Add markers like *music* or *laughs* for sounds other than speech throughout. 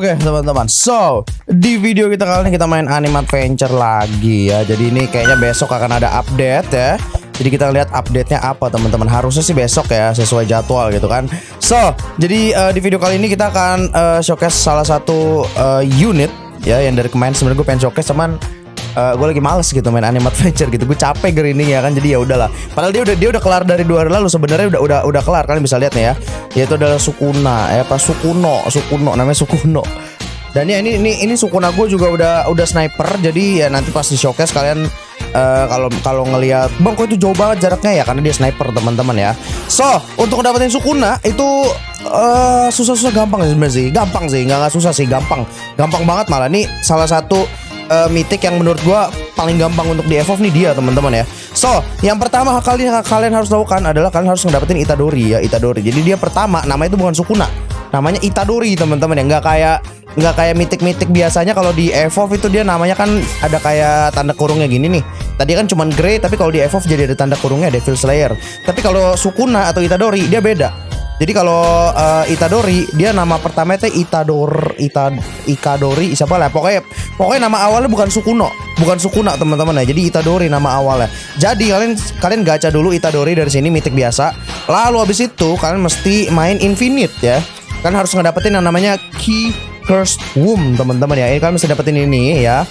Oke teman-teman, so di video kita kali ini kita main Anime Adventure lagi ya. Jadi ini kayaknya besok akan ada update ya. Jadi kita lihat update-nya apa teman-teman. Harusnya sih besok ya sesuai jadwal gitu kan. So jadi uh, di video kali ini kita akan uh, showcase salah satu uh, unit ya yang dari kemarin sebenarnya gue pengen showcase cuman uh, gue lagi males gitu main anime adventure gitu. Gue capek grinding ya kan jadi ya udahlah. Padahal dia udah dia udah kelar dari dua hari lalu sebenarnya udah udah udah kelar kalian bisa lihat nih ya. Yaitu adalah Sukuna ya apa Sukuno Sukuno namanya Sukuno. Dan ya ini ini ini Sukuna gue juga udah udah sniper jadi ya nanti pas di showcase kalian uh, kalau kalau ngelihat bang kok itu jauh banget jaraknya ya? Karena dia sniper teman-teman ya. So untuk dapetin Sukuna itu uh, susah-susah gampang sih gampang sih nggak nggak susah sih gampang. Gampang banget malah. Nih salah satu uh, mythic yang menurut gua paling gampang untuk di evolve nih dia teman-teman ya. So, yang pertama kali kalian harus lakukan adalah kalian harus ngedapetin Itadori ya, Itadori. Jadi dia pertama nama itu bukan Sukuna. Namanya Itadori teman-teman ya, nggak kayak nggak kayak mitik-mitik biasanya kalau di evolve itu dia namanya kan ada kayak tanda kurungnya gini nih. Tadi kan cuman grey tapi kalau di evolve jadi ada tanda kurungnya Devil Slayer. Tapi kalau Sukuna atau Itadori dia beda. Jadi kalau uh, Itadori dia nama pertama itu Itador Ita Ikadori siapa lah pokoknya pokoknya nama awalnya bukan Sukuno, bukan Sukuna teman-teman ya. Jadi Itadori nama awalnya. Jadi kalian kalian gacha dulu Itadori dari sini mitik biasa. Lalu habis itu kalian mesti main Infinite ya. Kan harus ngedapetin yang namanya Key Cursed Womb teman-teman ya. Ini kalian mesti dapetin ini ya.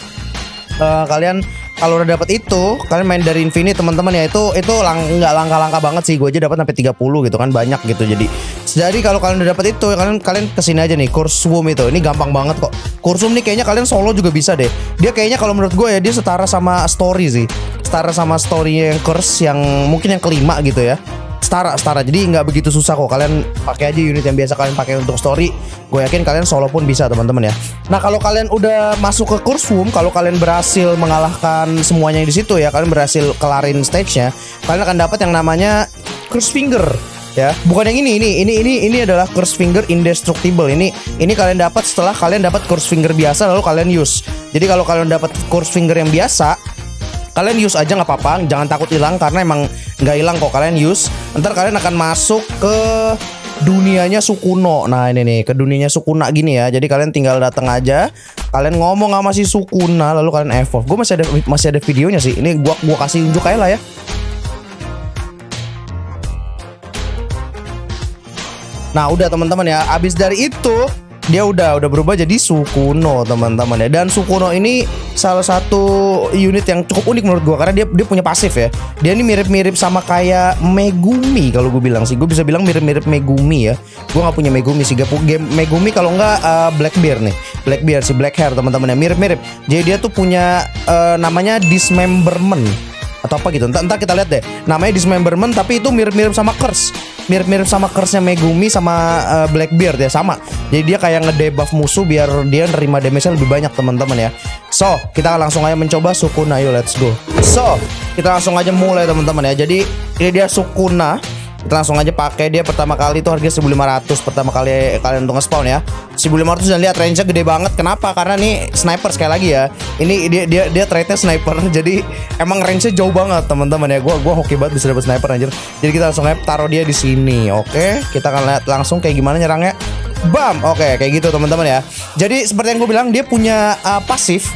Uh, kalian kalau udah dapat itu kalian main dari Infinite teman-teman ya itu itu lang nggak langka-langka banget sih. Gue aja dapat sampai 30 gitu kan banyak gitu. Jadi jadi kalau kalian udah dapat itu kalian kalian ke sini aja nih Kursum itu. Ini gampang banget kok. Kursum nih kayaknya kalian solo juga bisa deh. Dia kayaknya kalau menurut gue ya dia setara sama story sih. Setara sama story yang Curse yang mungkin yang kelima gitu ya setara setara. Jadi nggak begitu susah kok. Kalian pakai aja unit yang biasa kalian pakai untuk story. Gue yakin kalian solo pun bisa teman-teman ya. Nah kalau kalian udah masuk ke kursum kalau kalian berhasil mengalahkan semuanya di situ ya kalian berhasil kelarin stage-nya kalian akan dapat yang namanya curse finger ya. Bukan yang ini ini ini ini ini adalah curse finger indestructible. Ini ini kalian dapat setelah kalian dapat curse finger biasa lalu kalian use. Jadi kalau kalian dapat curse finger yang biasa kalian use aja nggak apa-apa jangan takut hilang karena emang nggak hilang kok kalian use ntar kalian akan masuk ke dunianya Sukuno. Nah ini nih ke dunianya Sukuna gini ya. Jadi kalian tinggal datang aja, kalian ngomong sama si Sukuna, lalu kalian evolve. Gue masih ada masih ada videonya sih. Ini gua gua kasih unjuk aja lah ya. Nah udah teman-teman ya. Abis dari itu dia udah udah berubah jadi Sukuno teman-teman ya. Dan Sukuno ini salah satu unit yang cukup unik menurut gua karena dia dia punya pasif ya. Dia ini mirip-mirip sama kayak Megumi kalau gue bilang sih. Gue bisa bilang mirip-mirip Megumi ya. Gue nggak punya Megumi sih. Game Megumi kalau nggak uh, Blackbeard nih. Blackbeard si Black Hair teman-teman ya. Mirip-mirip. Jadi dia tuh punya uh, namanya dismemberment atau apa gitu. Entah, entah kita lihat deh. Namanya dismemberment tapi itu mirip-mirip sama curse mirip-mirip sama curse-nya Megumi sama uh, Blackbeard ya sama. Jadi dia kayak ngedebuff musuh biar dia nerima damage-nya lebih banyak teman-teman ya. So, kita langsung aja mencoba Sukuna yuk let's go. So, kita langsung aja mulai teman-teman ya. Jadi ini dia Sukuna langsung aja pakai dia pertama kali itu harga 1500 pertama kali kalian untuk nge-spawn ya. 1500 dan lihat range-nya gede banget. Kenapa? Karena nih sniper sekali lagi ya. Ini dia dia dia trade-nya sniper. *laughs* Jadi emang range-nya jauh banget teman-teman ya. Gua gua hoki banget bisa dapat sniper anjir. Jadi kita langsung aja taruh dia di sini oke? Kita akan lihat langsung kayak gimana nyerangnya. Bam! Oke kayak gitu teman-teman ya. Jadi seperti yang gue bilang dia punya uh, pasif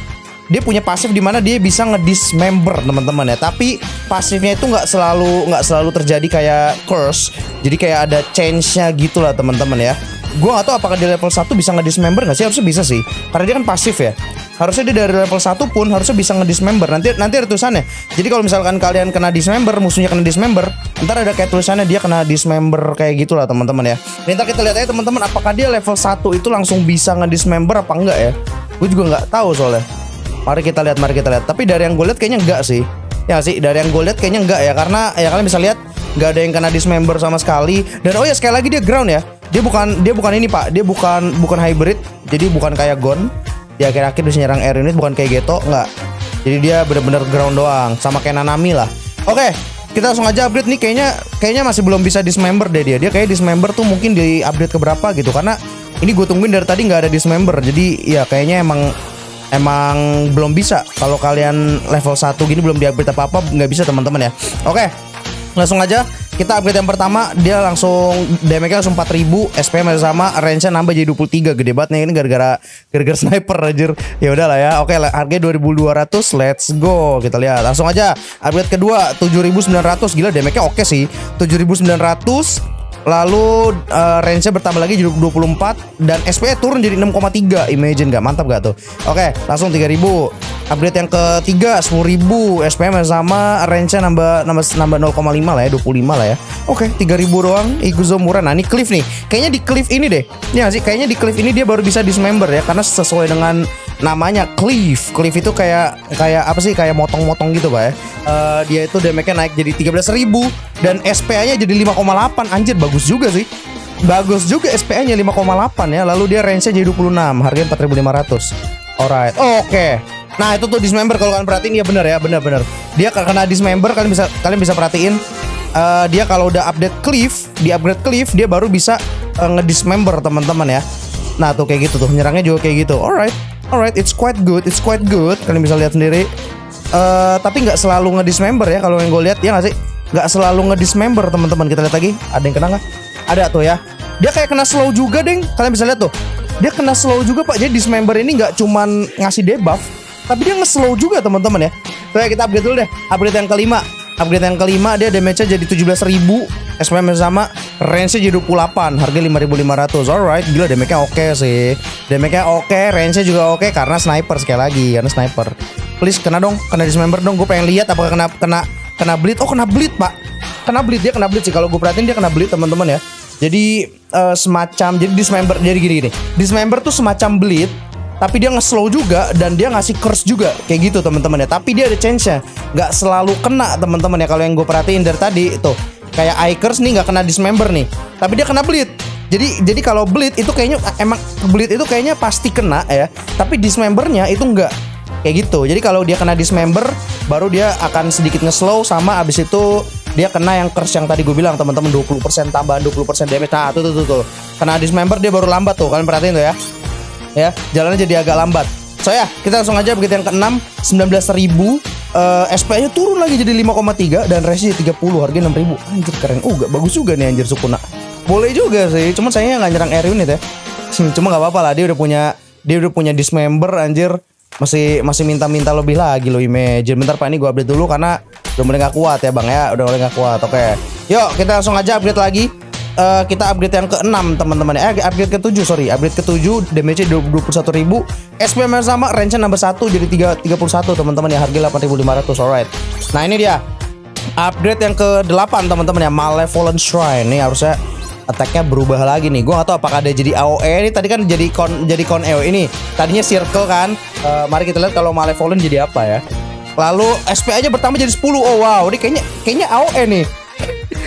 dia punya pasif di mana dia bisa ngedismember teman-teman ya. Tapi pasifnya itu nggak selalu nggak selalu terjadi kayak curse. Jadi kayak ada change-nya gitulah teman-teman ya. Gue gak tahu apakah di level 1 bisa ngedismember nggak sih? Harusnya bisa sih. Karena dia kan pasif ya. Harusnya dia dari level 1 pun harusnya bisa ngedismember. Nanti nanti ada tulisannya. Jadi kalau misalkan kalian kena dismember musuhnya kena dismember ntar ada kayak tulisannya dia kena dismember kayak gitulah teman-teman ya. Nanti kita lihat aja teman-teman apakah dia level 1 itu langsung bisa ngedismember apa enggak ya. Gue juga nggak tahu soalnya Mari kita lihat, mari kita lihat. Tapi dari yang gue lihat kayaknya enggak sih. Ya sih, dari yang gue lihat kayaknya enggak ya karena ya kalian bisa lihat nggak ada yang kena dismember sama sekali. Dan oh ya sekali lagi dia ground ya. Dia bukan dia bukan ini pak, dia bukan bukan hybrid, jadi bukan kayak Gon. Dia akhir-akhir bisa nyerang air unit bukan kayak Geto, enggak. Jadi dia bener-bener ground doang, sama kayak Nanami lah. Oke, kita langsung aja upgrade nih kayaknya kayaknya masih belum bisa dismember deh dia. Dia kayak dismember tuh mungkin di upgrade ke berapa gitu karena ini gue tungguin dari tadi nggak ada dismember. Jadi ya kayaknya emang emang belum bisa kalau kalian level 1 gini belum diupgrade apa-apa nggak bisa teman-teman ya. Oke. Langsung aja kita upgrade yang pertama dia langsung damage-nya langsung 4000, SP masih sama, range-nya nambah jadi 23 gede banget nih ini gara-gara gara-gara *laughs* sniper anjir. Ya udahlah ya. Oke, harga 2200, let's go. Kita lihat. Langsung aja upgrade kedua 7900 gila damage-nya oke sih. 7900 Lalu uh, range-nya bertambah lagi jadi 24 dan SP turun jadi 6,3. Imagine gak mantap gak tuh? Oke, langsung 3000. Upgrade yang ketiga 10.000 SPM sama range-nya nambah nambah nambah 0,5 lah ya, 25 lah ya. Oke, 3.000 doang Iguzo murah. Nah, ini Cliff nih. Kayaknya di Cliff ini deh. Ya sih, kayaknya di Cliff ini dia baru bisa dismember ya karena sesuai dengan namanya Cliff. Cliff itu kayak kayak apa sih? Kayak motong-motong gitu, Pak ya. Uh, dia itu damage-nya naik jadi 13.000 dan SPA-nya jadi 5,8. Anjir, bagus juga sih. Bagus juga SPA-nya 5,8 ya. Lalu dia range-nya jadi 26, harganya 4.500. Alright. Oke. Okay. Nah itu tuh dismember kalau kalian perhatiin ya benar ya benar-benar. Dia kena dismember kalian bisa kalian bisa perhatiin uh, dia kalau udah update cliff di upgrade cliff dia baru bisa uh, ngedismember teman-teman ya. Nah tuh kayak gitu tuh nyerangnya juga kayak gitu. Alright, alright, it's quite good, it's quite good. Kalian bisa lihat sendiri. Uh, tapi nggak selalu ngedismember ya kalau yang gue lihat ya nggak sih? Nggak selalu ngedismember teman-teman. Kita lihat lagi. Ada yang kena nggak? Ada tuh ya. Dia kayak kena slow juga deng. Kalian bisa lihat tuh. Dia kena slow juga pak. Jadi dismember ini nggak cuman ngasih debuff, tapi dia nge-slow juga teman-teman ya. Oke kita upgrade dulu deh. Upgrade yang kelima. Upgrade yang kelima dia damage-nya jadi 17.000 SPM sama range-nya jadi 28 Harga 5.500 Alright Gila damage-nya oke okay sih. Damage-nya oke okay, Range-nya juga oke okay, Karena sniper sekali lagi Karena sniper. Please kena dong Kena dismember dong Gue pengen lihat apakah kena Kena kena bleed. Oh kena bleed pak. Kena bleed Dia kena bleed sih. Kalau gue perhatiin dia kena bleed teman-teman ya. Jadi uh, semacam Jadi dismember Jadi gini-gini Dismember tuh semacam bleed tapi dia nge-slow juga dan dia ngasih curse juga. Kayak gitu teman-teman ya. Tapi dia ada chance-nya nggak selalu kena teman-teman ya. Kalau yang gue perhatiin dari tadi itu kayak eye curse nih nggak kena dismember nih. Tapi dia kena bleed. Jadi jadi kalau bleed itu kayaknya emang bleed itu kayaknya pasti kena ya. Tapi dismembernya itu enggak kayak gitu. Jadi kalau dia kena dismember baru dia akan sedikit nge-slow sama abis itu dia kena yang curse yang tadi gue bilang teman-teman. 20% tambahan 20% damage. Nah tuh tuh tuh tuh. Kena dismember dia baru lambat tuh. Kalian perhatiin tuh ya ya jalannya jadi agak lambat. So ya kita langsung aja begitu yang keenam 19.000 uh, SP nya turun lagi jadi 5,3 dan resi 30 harga 6000 anjir keren uh gak bagus juga nih anjir Sukuna. Boleh juga sih cuman saya nggak nyerang Erwin itu ya hmm, cuma nggak apa-apa lah dia udah punya dia udah punya dismember anjir. Masih masih minta-minta lebih lagi lo imagine. Bentar pak ini gue update dulu karena udah mulai gak kuat ya bang ya. Udah mulai gak kuat oke. Okay. yuk kita langsung aja update lagi uh, kita upgrade yang ke-6 teman-teman. Eh upgrade ke-7 sorry. Upgrade ke-7 damage-nya 21.000 SPM yang sama range nambah 1 jadi 3, 31 teman-teman ya. Harga 8.500 alright. Nah ini dia. Upgrade yang ke-8 teman-teman ya. Malevolent Shrine. Nih harusnya attack-nya berubah lagi nih. Gua gak tahu apakah ada jadi AOE ini tadi kan jadi kon jadi kon AOE ini. Tadinya circle kan. Uh, mari kita lihat kalau Malevolent jadi apa ya. Lalu SPA-nya bertambah jadi 10. Oh wow, ini kayaknya kayaknya AOE nih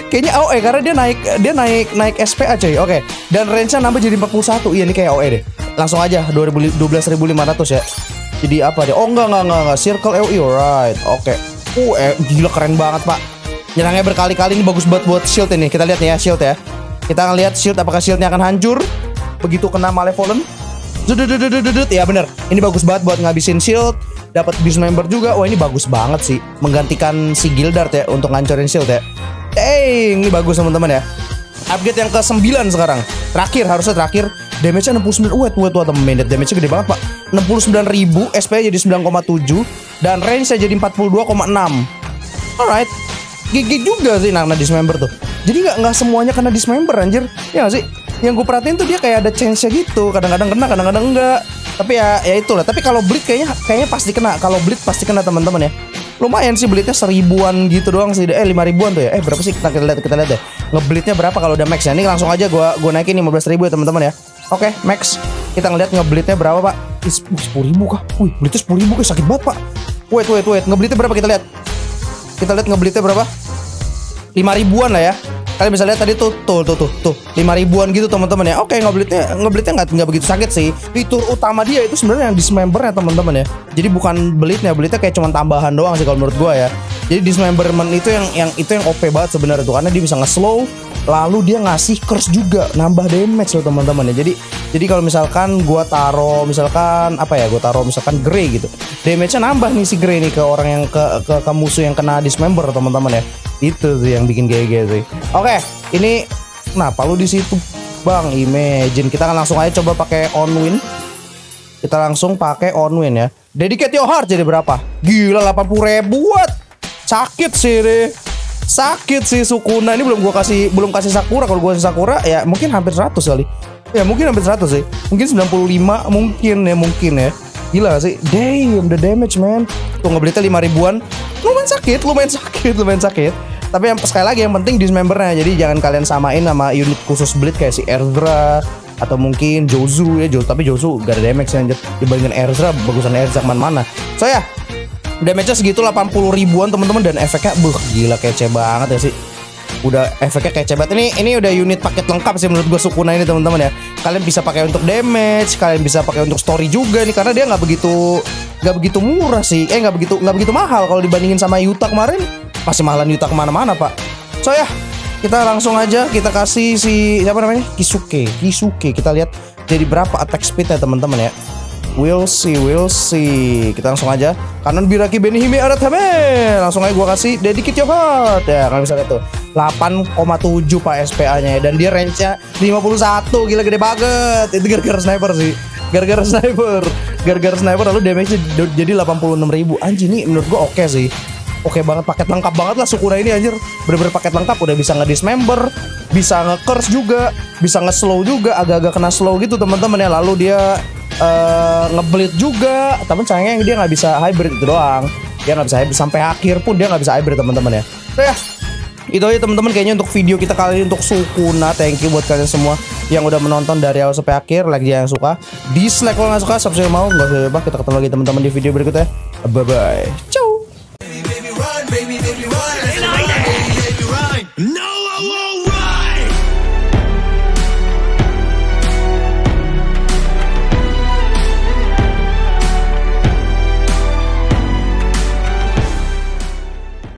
kayaknya AOE karena dia naik dia naik naik SPA coy. Oke. Okay. Dan range-nya nambah jadi 41. Iya ini kayak AOE deh. Langsung aja 12.500 ya. Jadi apa deh? Oh enggak enggak enggak, enggak. Circle AOE right. Oke. Okay. Uh eh, gila keren banget, Pak. Nyerangnya berkali-kali ini bagus banget buat shield ini. Kita lihat nih ya shield ya. Kita ngeliat shield apakah shieldnya akan hancur begitu kena malevolent. Ya bener Ini bagus banget buat ngabisin shield Dapat dismember juga Wah ini bagus banget sih Menggantikan si Gildart ya Untuk ngancurin shield ya Dang, ini bagus teman-teman ya. Upgrade yang ke-9 sekarang. Terakhir harusnya terakhir. Damage-nya 69. Wait, wait, wait, minute damage-nya gede banget, Pak. 69.000, SP jadi 9,7 dan range-nya jadi 42,6. Alright. GG juga sih nah, kena dismember tuh. Jadi nggak nggak semuanya kena dismember anjir. Ya gak sih? Yang gue perhatiin tuh dia kayak ada chance-nya gitu. Kadang-kadang kena, kadang-kadang enggak. Tapi ya ya itulah. Tapi kalau bleed kayaknya kayaknya pasti kena. Kalau bleed pasti kena teman-teman ya lumayan sih belitnya seribuan gitu doang sih. Eh lima ribuan tuh ya? Eh berapa sih? Kita, kita lihat kita lihat deh. Ngeblitnya berapa kalau udah max ya? Ini langsung aja gua gua naikin lima belas ribu ya teman-teman ya. Oke okay, max. Kita ngeliat ngeblitnya berapa pak? Sepuluh ribu kah? Wih blitnya sepuluh ribu kah? Sakit banget pak. Wait wait wait. Ngeblitnya berapa? Kita lihat. Kita lihat ngeblitnya berapa? lima ribuan lah ya kalian bisa lihat tadi tuh tuh tuh tuh tuh. Lima ribuan gitu teman-teman ya. Oke ngeblitnya ngeblitnya nggak nggak begitu sakit sih. Fitur utama dia itu sebenarnya yang dismembernya teman-teman ya. Jadi bukan belitnya belitnya kayak cuma tambahan doang sih kalau menurut gua ya Jadi dismemberment itu yang yang itu yang OP banget sebenarnya tuh karena dia bisa nge-slow lalu dia ngasih curse juga nambah damage loh teman-teman ya. Jadi jadi kalau misalkan gua taro misalkan apa ya gua taro misalkan Grey gitu. Damage-nya nambah nih si Grey nih ke orang yang ke ke, ke musuh yang kena dismember teman-teman ya. Itu tuh yang bikin gaya-gaya sih. Oke, ini kenapa lu di situ Bang? Imagine kita kan langsung aja coba pakai on win. Kita langsung pakai on win ya. Dedicate your heart jadi berapa? Gila 80 ribuan sakit sih deh sakit sih Sukuna. Ini belum gua kasih belum kasih Sakura. Kalau gua kasih Sakura ya mungkin hampir 100 kali. Ya mungkin hampir 100 sih. Mungkin 95 mungkin ya mungkin ya. Gila sih? Damn the damage man. Tuh ngebelitnya 5 ribuan. Lumayan sakit lumayan *laughs* sakit lumayan sakit. Tapi yang sekali lagi yang penting dismembernya. Jadi jangan kalian samain sama unit khusus bleed kayak si Erdra atau mungkin Jozu ya. Jozu tapi Jozu gak ada damage yang dibandingin Erdra bagusan Erdra ke mana-mana so ya damage-nya segitu 80 ribuan teman-teman dan efeknya buh gila kece banget ya sih. Udah efeknya kece banget. Ini ini udah unit paket lengkap sih menurut gue Sukuna ini teman-teman ya. Kalian bisa pakai untuk damage kalian bisa pakai untuk story juga nih karena dia nggak begitu nggak begitu murah sih. Eh nggak begitu nggak begitu mahal kalau dibandingin sama Yuta kemarin. Pasti mahalan Yuta ke mana-mana pak. So ya kita langsung aja kita kasih si siapa namanya? Kisuke Kisuke. Kita lihat jadi berapa attack speed ya teman-teman ya We'll see, we'll see. Kita langsung aja. Kanan Biraki Benihime Aratame. Langsung aja gua kasih dedicate your heart. Ya, kalian bisa lihat tuh. 8,7 Pak SPA-nya ya. Dan dia range-nya 51. Gila gede banget. Itu gara-gara sniper sih. Gara-gara sniper. Gara-gara sniper lalu damage-nya jadi 86 ribu. Anjir ini menurut gua oke okay sih. Oke banget paket lengkap banget lah Sukuna ini anjir. Bener-bener paket lengkap udah bisa nge-dismember, bisa nge-curse juga, bisa nge-slow juga, agak-agak kena slow gitu teman-teman ya. Lalu dia uh, ngeblit juga. Tapi sayangnya dia nggak bisa hybrid itu doang. Dia nggak bisa hybrid. Sampai akhir pun dia nggak bisa hybrid teman-teman ya. Ya. Itu aja teman-teman. Kayaknya untuk video kita kali ini untuk Sukuna. Thank you buat kalian semua yang udah menonton dari awal sampai akhir. Like dia yang suka. Dislike kalau nggak suka subscribe mau. Nggak usah lupa kita ketemu lagi teman-teman di video berikutnya. Bye bye ciao